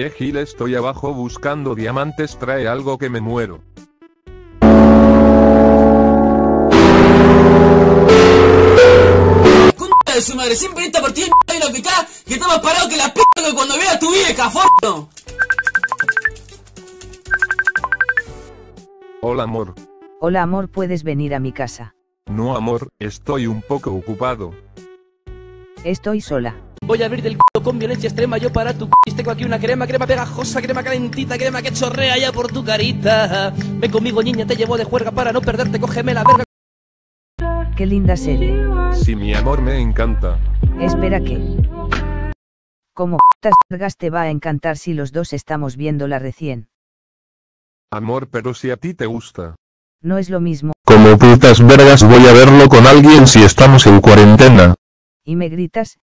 Eh Gil estoy abajo buscando diamantes trae algo que me muero. Concha de su madre, siempre en esta partida de una picada que está más parado que la p que cuando veas tu vieja, forno. Hola amor. Hola amor, puedes venir a mi casa. No amor, estoy un poco ocupado. Estoy sola. Voy a abrirte el c con violencia extrema, yo para tu c tengo aquí una crema, crema pegajosa, crema calentita, crema que chorrea ya por tu carita. Ven conmigo niña, te llevo de juerga para no perderte, cógeme la verga. Qué linda serie. Si mi amor me encanta. Espera que. ¿Cómo putas vergas te va a encantar si los dos estamos viéndola recién? Amor pero si a ti te gusta. No es lo mismo, Como putas vergas voy a verlo con alguien si estamos en cuarentena. y me gritas,